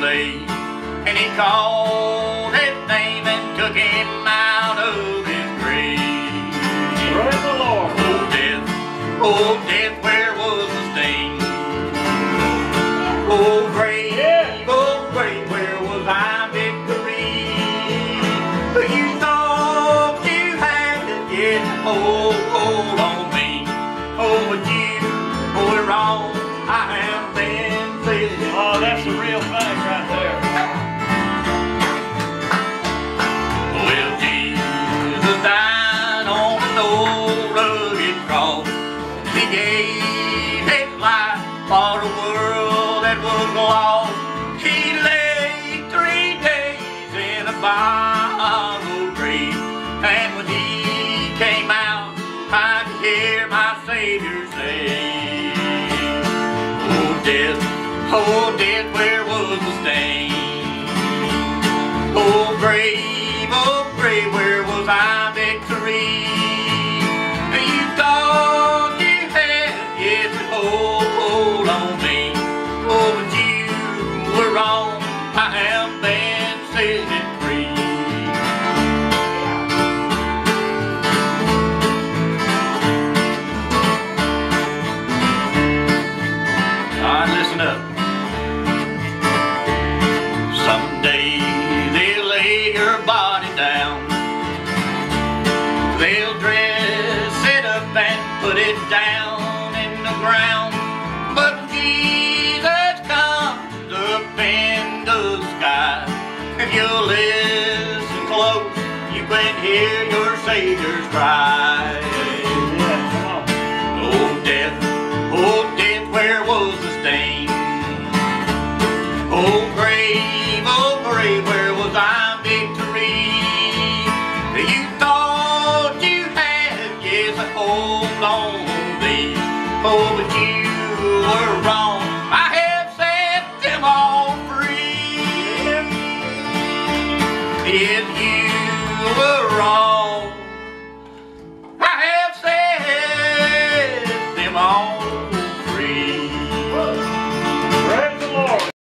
lay. And he called his name and took him out of his grave. Praise the Lord. Oh death, oh death, where was the sting? Oh grave, Yeah. oh grave, where was thy victory? You thought you had it, yet hold, oh, that's the real thing right there. Well, Jesus died on an old rugged cross. He gave his life for the world that was lost. He lay three days in a borrowed grave. And when he came out, I could hear my Savior say, Oh, death, oh, death, where was the stain? It down in the ground. But Jesus comes up in the sky. If you listen close, you can hear your Savior's cry. Yeah. Oh death, oh death, where was the stain? blown bleed. Oh, but you were wrong. I have set them all free. If you were wrong.